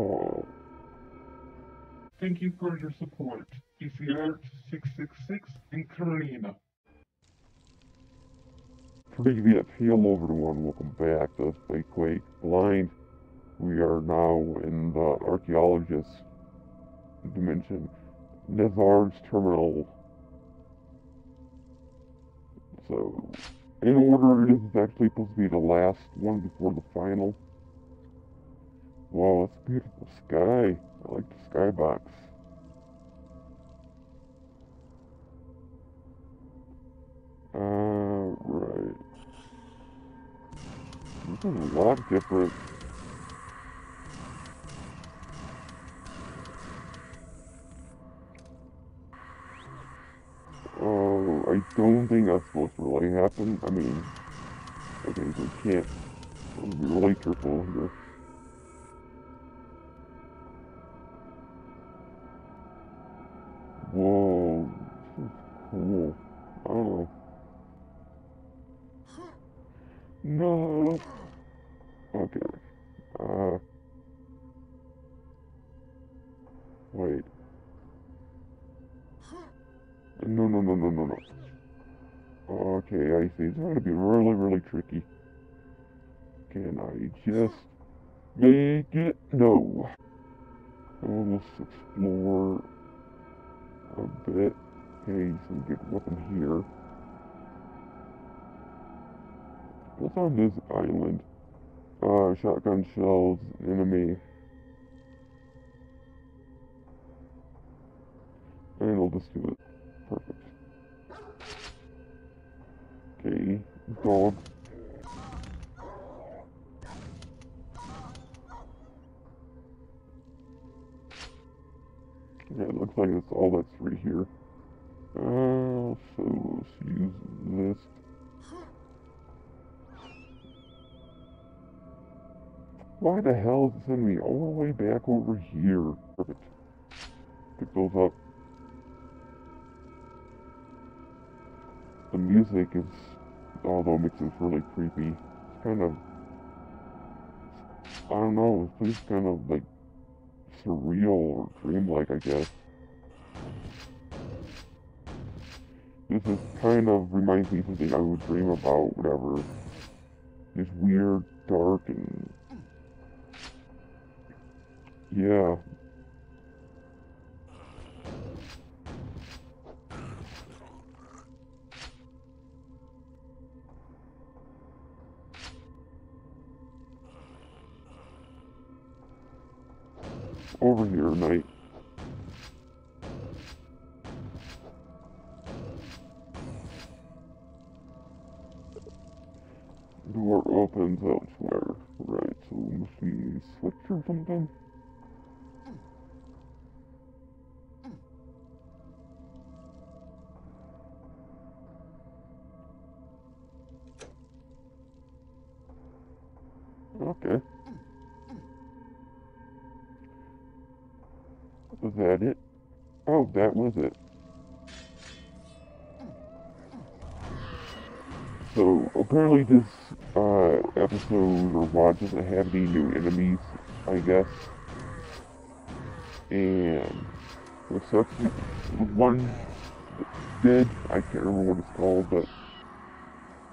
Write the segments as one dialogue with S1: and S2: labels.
S1: Oh,
S2: Thank you for your support. IzzyArt 666 in Karina.
S1: previous hello everyone, welcome back to Play Quake Blind. We are now in the archaeologist dimension, Nezar's terminal. So, in order, this is actually supposed to be the last one before the final. Wow, that's a beautiful sky. I like the skybox. Uh, right. This is a lot different. Oh, I don't think that's supposed to really happen. I mean, okay, we can't be really careful here. No. Okay. Uh. Wait. No, no, no, no, no, no. Okay, I see. It's going to be really, really tricky. Can I just make it? No. Oh, let's explore a bit. Okay, some good weapon here. What's on this island? Uh, shotgun shells, enemy. And I'll just do it. Perfect. Okay, dog. Yeah, it looks like that's all that's right here. Uh, so let's use this. Why the hell is it sending me all the way back over here? Perfect. Pick those up. The music is, although it makes it really creepy, it's kind of, I don't know, it's just kind of like surreal or dreamlike, I guess. This is kind of reminds me of something I would dream about, whatever. It's weird, dark, and yeah. Over here, knight. Door opens elsewhere. Right, so must be switch or something? Was it. So, apparently this uh, episode or watch doesn't have any new enemies, I guess. And sucks is one dead, I can't remember what it's called, but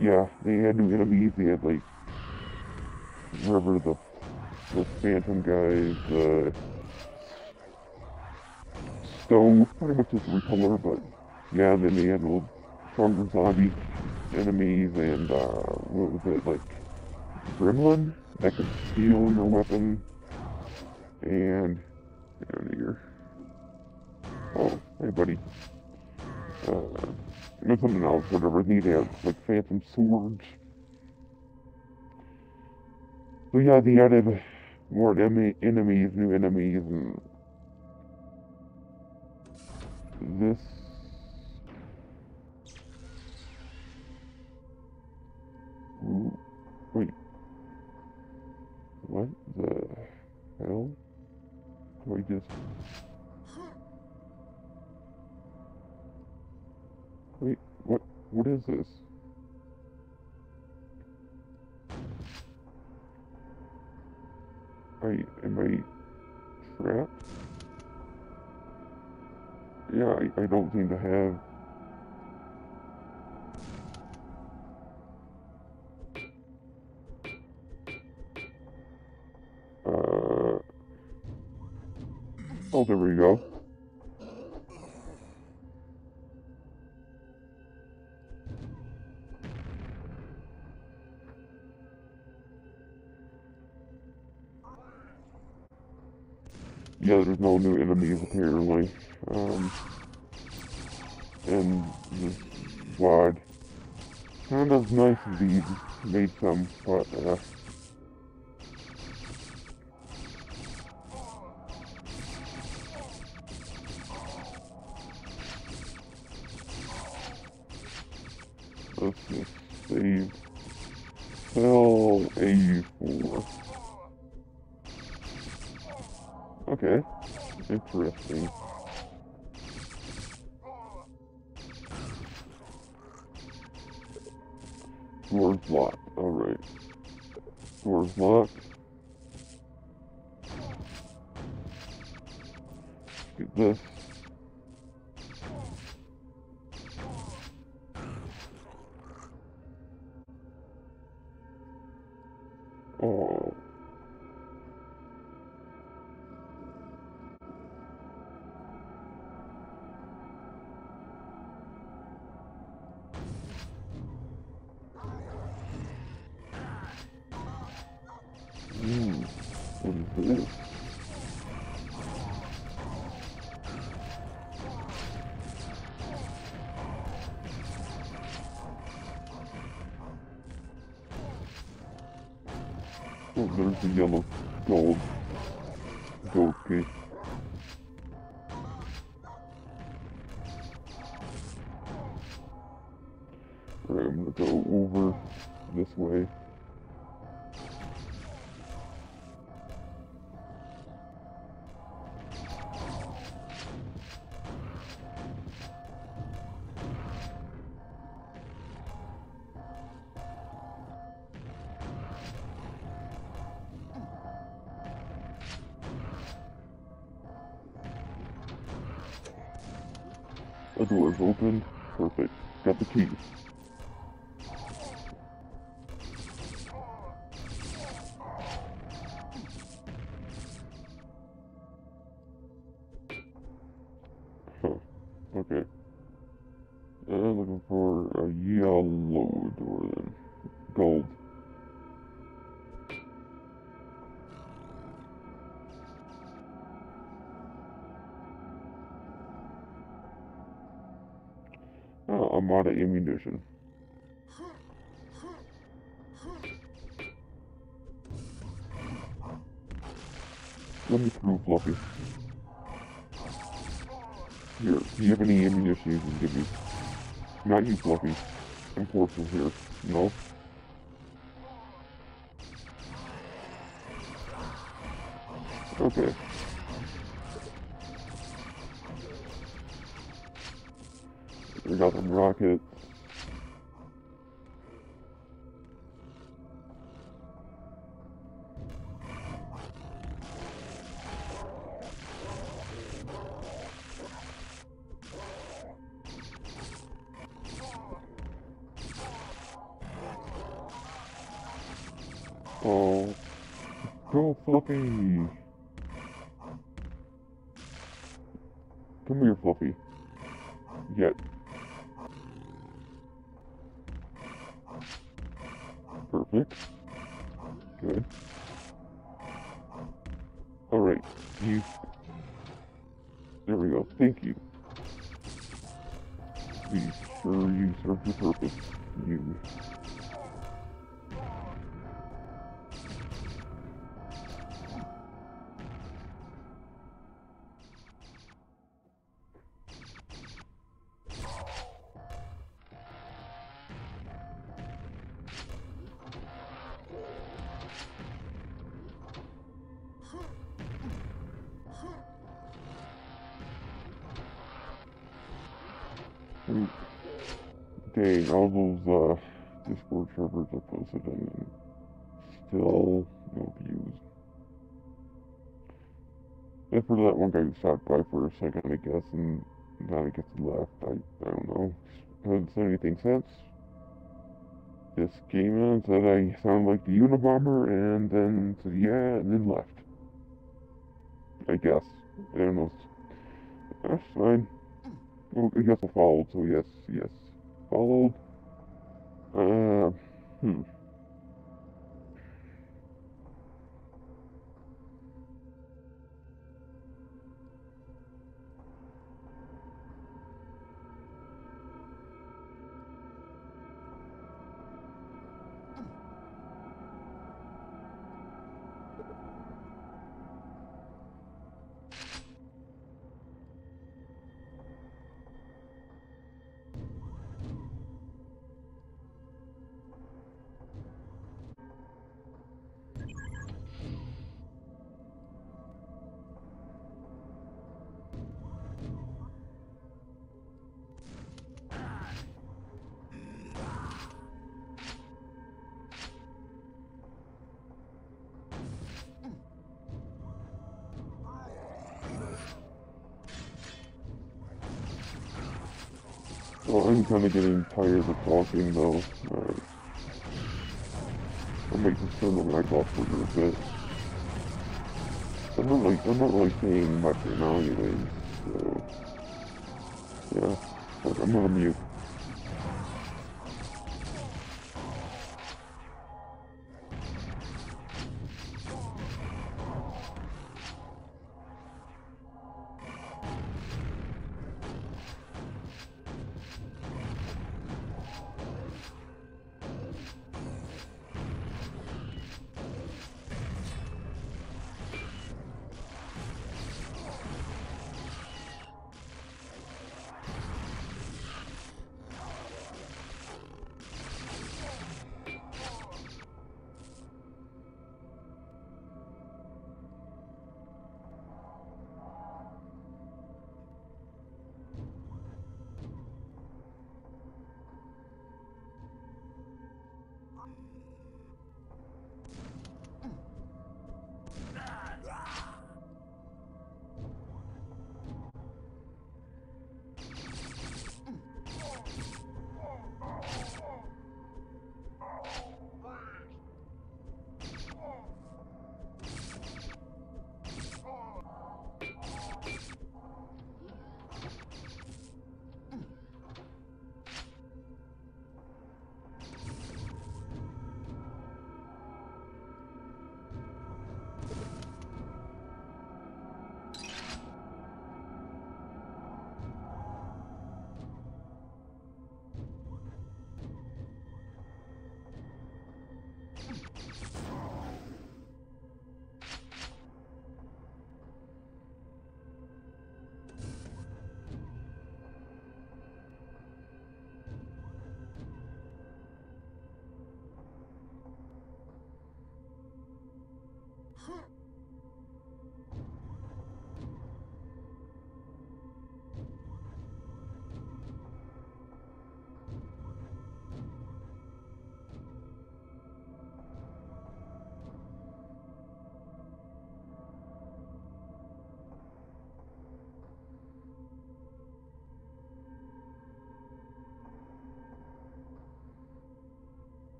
S1: yeah, they had new enemies, they had like whatever the the phantom guys, the stone, pretty much just recolor, but yeah, then they had little stronger zombie enemies and uh what was it, like gremlin that could steal your weapon and down here. Oh, hey buddy. Uh there's something else, whatever. They have like phantom swords. So yeah, they added more enemy, enemies, new enemies, and this. Wait. What the hell? I just. Wait, what? What is this? Wait, am I trap? Yeah, I, I don't seem to have Uh, oh, there we go. Yeah, there's no new enemies apparently. Um, and the squad kind of nice these made some, but uh, interesting. Door's locked. Alright. Door's locked. Get this. Oh, there's the yellow gold. Gold key. The door is open. Perfect. Got the key. Huh. Okay. Uh, looking for a yellow door then. I'm of ammunition. Let me through, Fluffy. Here, do you have any ammunition you can give me? Not you, Fluffy. Enforcer here. No? Okay. Some rockets. Oh, go Fluffy! Come here, Fluffy. Get. Perfect. Good. Alright, you... There we go, thank you. Be sure you serve your purpose. You... Dang, all those uh, Discord servers are posted and still no views. After that one guy who shot by for a second, I guess, and I guess he left. I, I don't know. I Haven't said anything since. Just came in said I sound like the Unabomber, and then said yeah, and then left. I guess. I don't know. That's fine. I guess I followed, so yes, yes. Followed. Uh, hmm. I'm kind of getting tired of talking though. Uh, I might just turn the mic off for a bit. I'm not like I'm not like saying much right now, anyways. So yeah, but I'm gonna mute.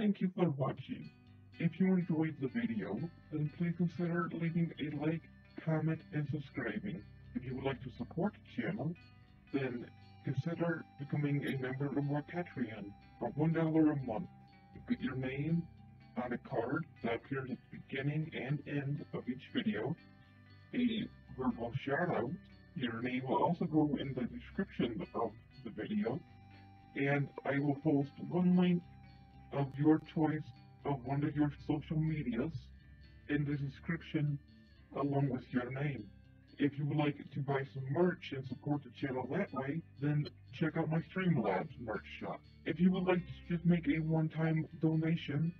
S2: Thank you for watching. If you enjoyed the video, then please consider leaving a like, comment, and subscribing. If you would like to support the channel, then consider becoming a member of our Patreon for $1 a month. You get your name on a card that appears at the beginning and end of each video, a verbal shout out. Your name will also go in the description of the video, and I will post one link of your choice of one of your social medias in the description along with your name. If you would like to buy some merch and support the channel that way, then check out my Streamlabs merch shop. If you would like to just make a one-time donation,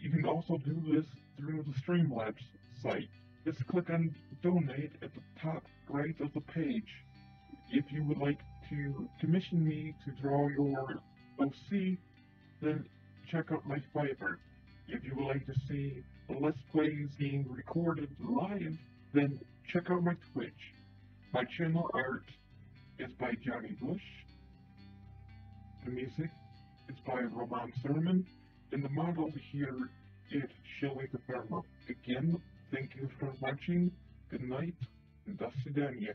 S2: you can also do this through the Streamlabs site. Just click on donate at the top right of the page. If you would like to commission me to draw your OC, then check out my Fiverr. If you would like to see Let's Plays being recorded live, then check out my Twitch. My channel art is by Jonny Bush. The music is by Roman Surman, and the model here is Shelly D'inferno. Again, thank you for watching, good night, and до свидания.